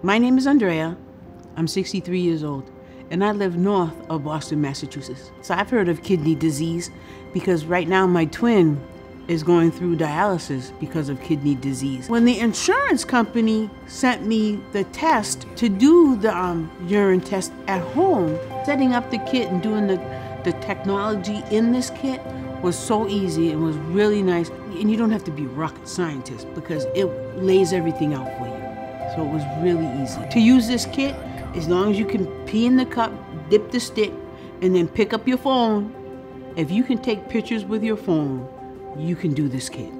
My name is Andrea. I'm 63 years old, and I live north of Boston, Massachusetts. So I've heard of kidney disease because right now my twin is going through dialysis because of kidney disease. When the insurance company sent me the test to do the um, urine test at home, setting up the kit and doing the, the technology in this kit was so easy and was really nice. And you don't have to be rocket scientist because it lays everything out for you. So it was really easy. To use this kit, as long as you can pee in the cup, dip the stick, and then pick up your phone, if you can take pictures with your phone, you can do this kit.